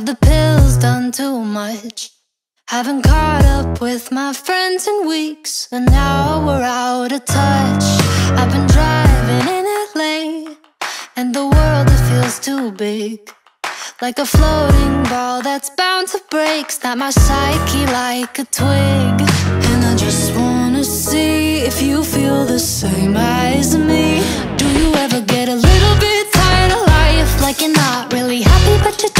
Have the pills done too much? Haven't caught up with my friends in weeks, and now we're out of touch. I've been driving in LA, and the world it feels too big. Like a floating ball that's bound to break, snap my psyche like a twig. And I just wanna see if you feel the same as me. Do you ever get a little bit tired of life? Like you're not really happy, but you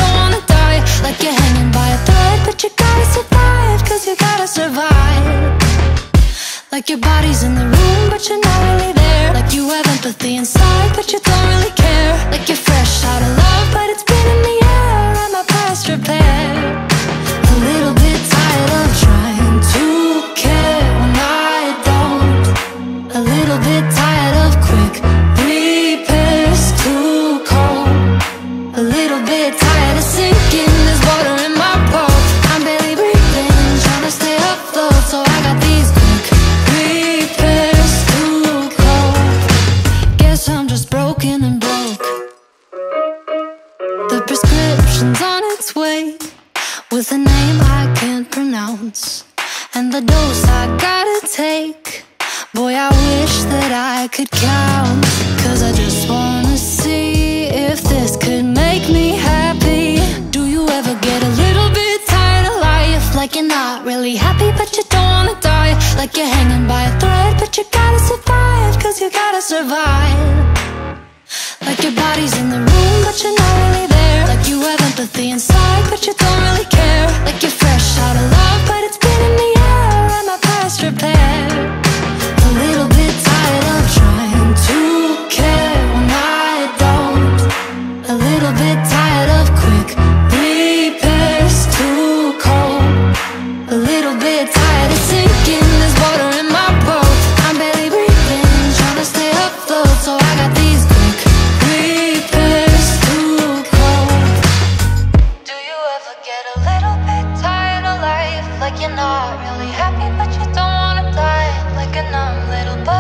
Like your body's in the room, but you're not really there. Like you have empathy inside, but you don't really care. Like you're fresh out of love, but it's been in the air. Am I past repair? A little bit tired of trying to care when I don't. A little bit tired of quick repairs, too cold. A little bit tired of sinking. this water broken and broke. The prescription's on its way with a name I can't pronounce. And the dose I gotta take. Boy, I wish that I could count. Cause I just wanna see if this could make me happy. Do you ever get a little bit tired of life? Like you're not really happy, but you don't wanna die. Like you're hanging by a thread, but you gotta survive. Cause you gotta survive. Like your body's in the room, but you're not really there. Like you have empathy and you're not really happy, but you don't wanna die like a numb little bug.